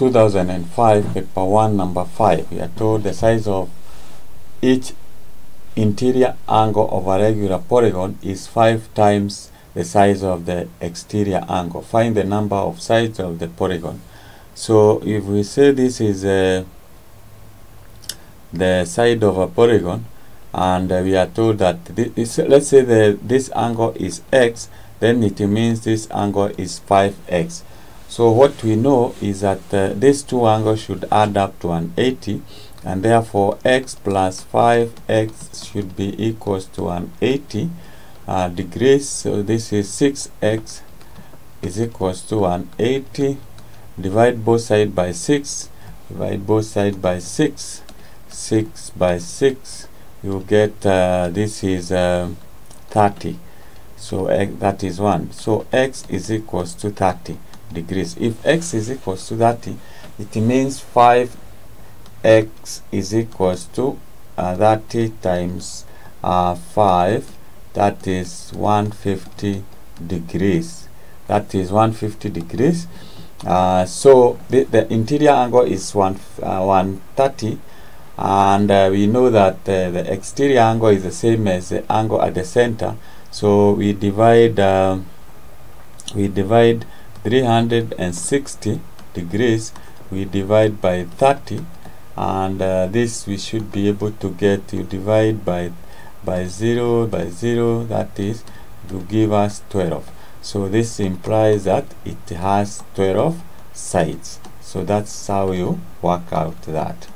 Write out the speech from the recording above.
2005 paper 1 number 5 we are told the size of each interior angle of a regular polygon is 5 times the size of the exterior angle. Find the number of sides of the polygon. So if we say this is uh, the side of a polygon and uh, we are told that this, let's say the this angle is x then it means this angle is 5x so what we know is that uh, these two angles should add up to an 80 and therefore x plus 5x should be equals to an 80 uh, degrees. So this is 6x is equals to an 80 divide both sides by 6 divide both sides by 6 6 by 6 you get uh, this is uh, 30 so x, that is 1 so x is equals to 30 degrees. If x is equals to 30 it means 5 x is equals to uh, 30 times uh, 5 that is 150 degrees. That is 150 degrees. Uh, so the, the interior angle is one, uh, 130 and uh, we know that uh, the exterior angle is the same as the angle at the center. So we divide we divide 360 degrees we divide by 30 and uh, this we should be able to get you divide by by 0 by 0 that is to give us 12 so this implies that it has 12 sides. So that's how you work out that